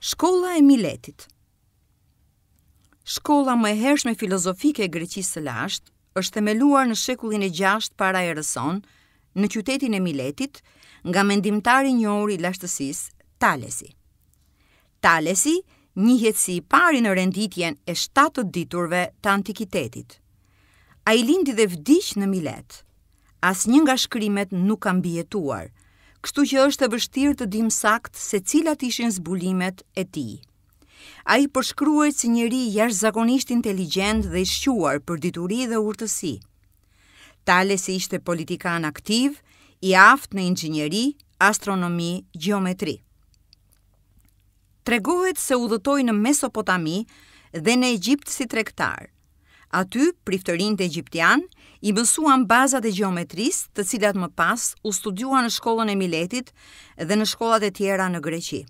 Shkolla e Miletit Shkolla më e hershme filozofike e Greqisë së lashtë është themeluar në shekullin e 6 para erës sonë në qytetin e Miletit nga mendimtari i njohur i lashtësisë Talesi. Talesi njihet si i pari në renditjen e shtatë të diturve të antikitetit. Ai lindi dhe vdiq në Milet. Asnjë nga shkrimet nuk ka mbijetuar, kështu që është e vështirë të dimë saktë se cilat ishin zbulimet e tij. Ai përshkruhet si njeri jashtëzakonisht inteligent dhe i shquar për dituri dhe urtësi. Talesi ishte politikan aktiv, i aftë në inxhinieri, astronomi, gjeometri. Tregohet se udhëtoi në Mesopotami dhe në Egjipt si tregtar. Aty, priftërinjtë egjiptianë i mësuan bazat e gjeometrisë, të cilat më pas u studiuan në shkollën e Miletit dhe në shkollat e tjera në Greqi.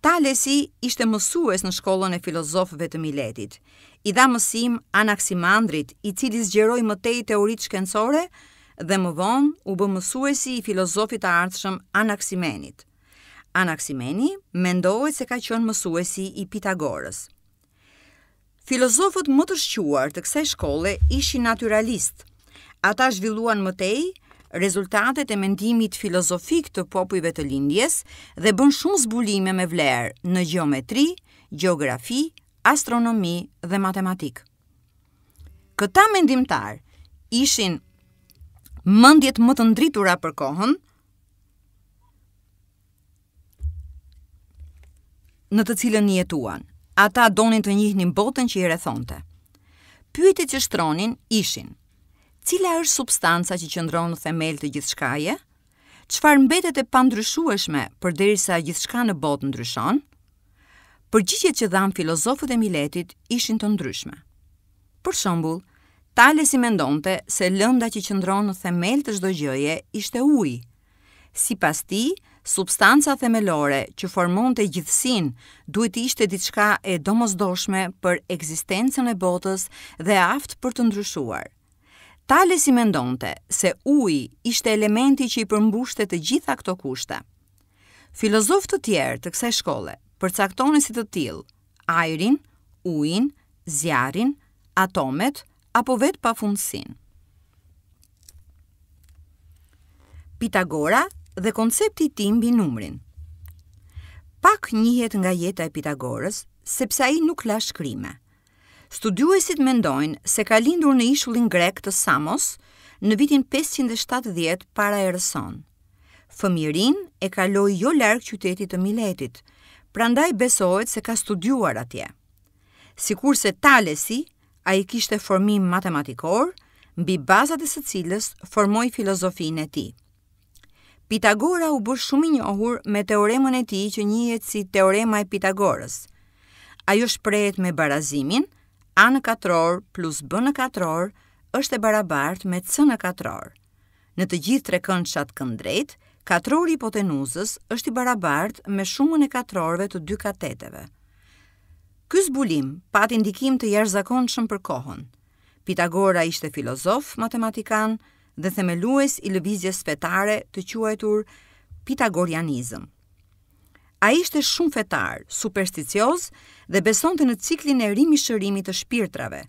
Talesi ishte mësues në shkollën e filozofëve të Miletit. I dha mësim Anaksimandrit, i cili zgjeroi më tej teoritë shkencore dhe më vonë u bë mësuesi i filozofit të ardhshëm Anaksimenit. Anaksimeni mendohet se ka qenë mësuesi i Pitagorës. Filozofët më të shquar të kësaj shkolle ishin natyralistë. Ata zhvilluan më tej rezultatet e mendimit filozofik të popujve të lindjes dhe bënë shumë zbulime me vlerë në gjeometri, gjeografi, astronomi dhe matematikë. Këta mendimtarë ishin mendjet më të ndritura për kohën, në të cilën jetuan. Ata donin të njihnin botën që i rrethonte. Pyetjet që shtronin ishin, cila është substanca që qëndron në themel të gjithçkaje? Çfarë mbetet e pandryshueshme përderisa gjithçka në botë ndryshon? Përgjigjet që dhanë filozofët e Miletit ishin të ndryshme. Për shembull, Talesi mendonte se lënda që qëndron në themel të çdo gjëje ishte uji, Sipas tij, substanca themelore që formonte gjithësinë duhet të ishte diçka e domosdoshme për ekzistencën e botës dhe e aftë për të ndryshuar. Talesi mendonte se uji ishte elementi që i përmbushte të gjitha këto kushte. Filozofë të tjerë të kësaj shkolle përcaktonin si të tillë ajrin, ujin, zjarrin, atomet, apo vetë pafundësinë. Pitagora dhe koncepti i tij mbi numrin. Pak njihet nga jeta e Pitagorës, sepse ai nuk la shkrime. Studiuesit mendojnë se ka lindur në ishullin grek të Samos në vitin 570 para erës sonë. Fëmijërinë e kaloi jo larg qytetit të Miletit, prandaj besohet se ka studiuar atje. Sikurse Talesi, ai kishte formim matematikor, mbi bazat e së cilës formoi filozofinë e tij. Pitagora u bë shumë i njohur me teoremën e tij që njihet si teorema e Pitagorës. Ajo shprehet me barazimin a në katror plus b në katror është e barabartë me c në katror. Në të gjithë trekëndëshat këndrejt, katrori i hipotenuzës është i barabartë me shumën e katrorëve të dy kateteve. Ky zbulim pati ndikim të jashtëzakonshëm për kohën. Pitagora ishte filozof, matematikan dhe themelues i lëvizjes fetare të quajtur pitagorianizëm. Ai ishte shumë fetar, supersticioz dhe besonte në ciklin e rimishërimit të shpirtrave.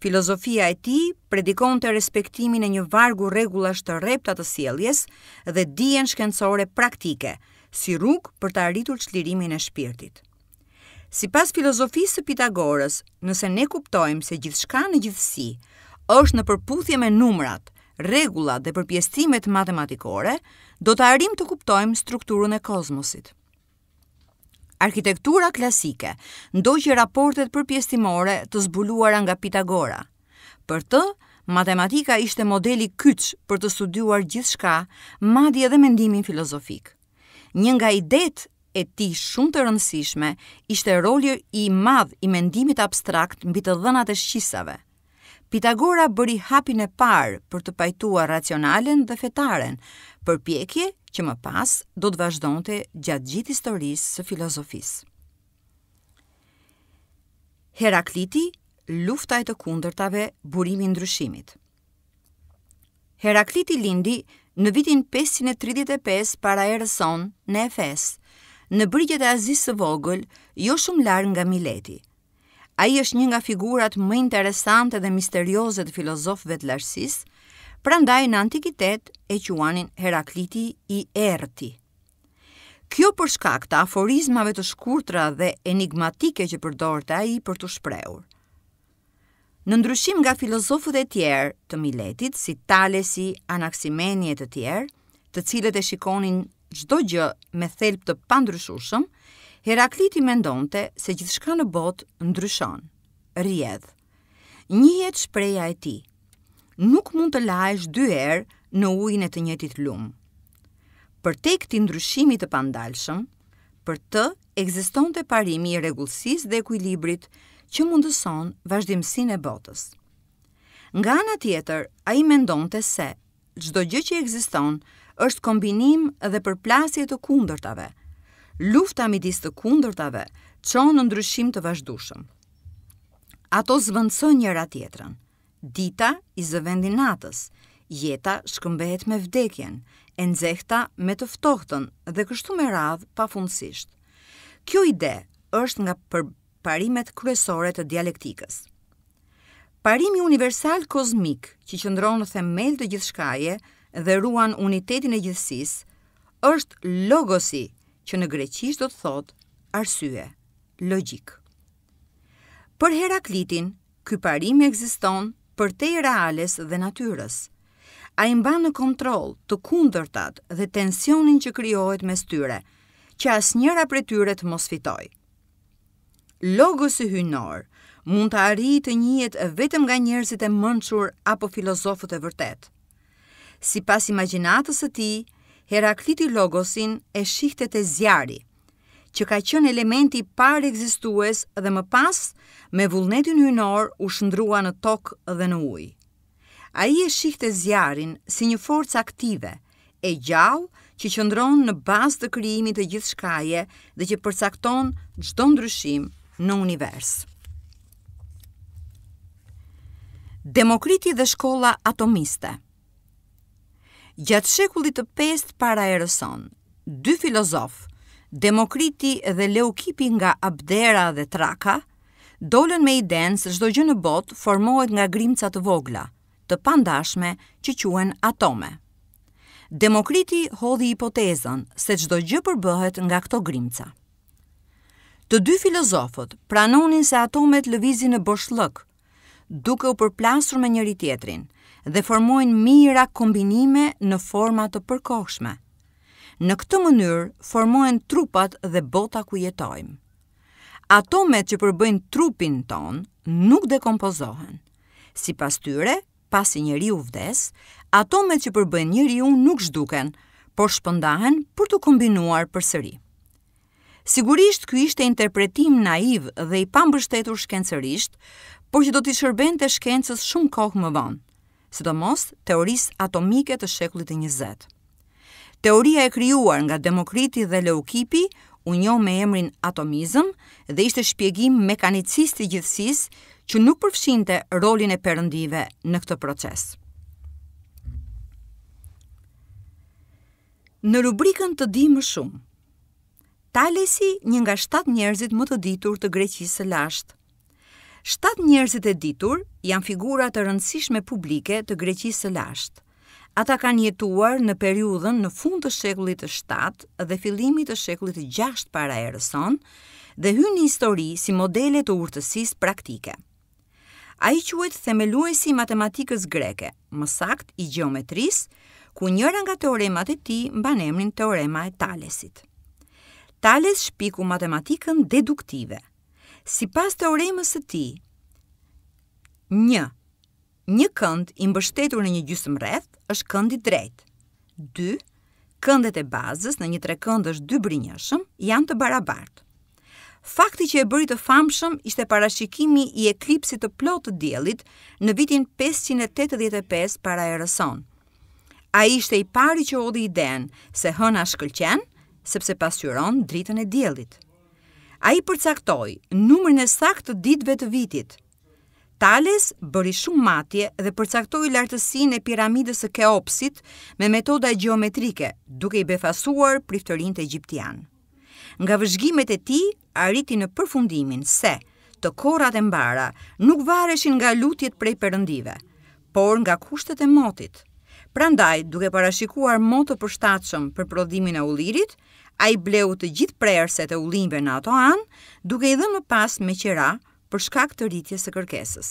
Filozofia e tij predikonte respektimin e një vargu rregullash të rrepta të sjelljes dhe dijen shkencore praktike, si rrugë për të arritur çlirimin e shpirtit. Sipas filozofisë së Pitagorës, nëse ne kuptojmë se gjithçka në gjithësi është në përputhje me numrat, rregullat dhe përpjesëtimet matematikore, do të arrijmë të kuptojmë strukturën e kozmosit. Arkitektura klasike ndoqi raportet përpjesëtimore të zbuluara nga Pitagora. Për të, matematika ishte modeli kyç për të studiuar gjithçka, madje dhe mendimin filozofik. Një nga idetë e tij shumë të rëndësishme ishte roli i madh i mendimit abstrakt mbi të dhënat e shqisave. Pitagora bëri hapin e parë për të pajtuar racionalen dhe fetaren, përpjekje që më pas do të vazhdonte gjatë gjithë historisë së filozofisë. Herakliti, lufta e të kundërtave, burimi i ndryshimit. Herakliti lindi në vitin 535 para erës sonë në Efes, në brigjet e Azisë së Vogël, jo shumë larg nga Mileti. Ai është një nga figurat më interesante dhe misterioze të filozofëve të lashtësisë, prandaj në antikitet e quanin Herakliti i Errëti. Kjo për shkak të aforizmave të shkurtra dhe enigmatike që përdorte ai për t'u shprehur. Në ndryshim nga filozofët e tjerë të Miletit, si Talesi, Anaksimeni e të tjerë, të cilët e shikonin çdo gjë me thelb të pandryshushëm, Herakliti mendonte se gjithçka në botë ndryshon, rrjedh. Njihet shprehja e tij, nuk mund të lahesh dy herë në ujin e të njëjtit lum. Përtej këtij ndryshimi të pandalshëm, për të ekzistonte parimi i rregullsisë dhe ekuilibrit që mundëson vazhdimësinë e botës. Nga ana tjetër, ai mendonte se çdo gjë që ekziston është kombinim dhe përplasje e të kundërtave. Lufta midis të kundërtave çon në ndryshim të vazhdueshëm. Ato zëvendësojnë njëra tjetrën. Dita i zë vendin natës, jeta shkëmbehet me vdekjen, e nxehta me të ftohtën dhe kështu me radhë pafundësisht. Kjo ide është nga parimet kryesore të dialektikës. Parimi universal kozmik që qëndron në themel të gjithçkaje dhe ruan unitetin e gjithësisë është logosi që në greqisht do të thotë arsye, logjikë. Për Heraklitin, Ky parim ekziston përtej reales dhe natyrës. Ai mban në kontroll të kundërtat dhe tensionin që krijohet mes tyre, që asnjëra prej tyre të mos fitojë. Logosi hyjnor mund të arrijë të njihet vetëm nga njerëzit e mënçur apo filozofët e vërtetë. Sipas imagjinatës së tij, Herakliti Logosin e shihte te zjarri, që ka qenë elementi i parë ekzistues dhe më pas me vullnetin hyjnor u shndërrua në tokë dhe në ujë. Ai e shihte zjarrin si një forcë aktive, e gjallë që qëndron në bazë të krijimit të gjithçkaje dhe që përcakton çdo ndryshim në univers. Demokriti dhe shkolla atomiste. Gjatë shekullit të pestë para erës sonë, dy filozofë, Demokriti dhe Leukipi nga Abdera dhe Traka, dolën me idenë se çdo gjë në botë formohet nga grimca të vogla, të pandashme që quhen atome. Demokriti hodhi hipotezën se çdo gjë përbëhet nga këto grimca. Të dy filozofët pranonin se atomet lëvizin në boshllëk, duke u përplasur me njëri tjetrin dhe formojnë mijëra kombinime në forma të përkohshme. Në këtë mënyrë formohen trupat dhe bota ku jetojmë. Atomet që përbëjnë trupin tonë nuk dekompozohen. Sipas tyre, pasi njeriu vdes, atomet që përbëjnë njeriun nuk zhduken, por shpërndahen për t'u kombinuar përsëri. Sigurisht ky ishte interpretim naiv dhe i pambështetur shkencërisht, por që do t'i shërbente shkencës shumë kohë më vonë, sidomos teorisë atomike të shekullit të njëzet. Teoria e krijuar nga Demokriti dhe Leukipi u njoh me emrin atomizëm dhe ishte shpjegim mekanicist i gjithësisë që nuk përfshinte rolin e perëndive në këtë proces. Në rubrikën Të di më shumë. Talesi, një nga shtatë njerëzit më të ditur të Greqisë së lashtë. Shtatë njerëzit e ditur janë figura të rëndësishme publike të Greqisë së lashtë. Ata kanë jetuar në periudhën në fund të shekullit të 7 dhe fillimit të shekullit të 6 para erës sonë dhe hynë në histori si modele të urtësisë praktike. Ai quhet themeluesi i matematikës greke, më saktë i gjeometrisë, ku njëra nga teoremat e tij mban emrin teorema e Talesit. Tales shpiku matematikën deduktive. Sipas teoremës së tij, një një kënd i mbështetur në një gjysmërreth është kënd i drejtë. 2 Këndet e bazës në një trekëndësh dybrinjshëm janë të barabartë. Fakti që e bëri të famshëm ishte parashikimi i eklipsit të plotë të diellit në vitin 585 para erës sonë. Ai ishte i pari që hodhi idenë se hëna shkëlqen sepse pasqyron dritën e diellit. Ai përcaktoi numrin e saktë të ditëve të vitit, Tales bëri shumë matje dhe përcaktoi lartësinë e piramidës së Keopsit me metoda gjeometrike, duke i befasuar priftërinjtë egjiptianë. Nga vëzhgimet e tij arriti në përfundimin se të korrat e mbara nuk vareshin nga lutjet prej perëndive, por nga kushtet e motit. Prandaj, duke parashikuar mot të përshtatshëm për prodhimin e ullirit, ai bleu të gjithë prerëset e ullinjve në ato anë, duke i dhënë më pas me qera për shkak të rritjes së kërkesës.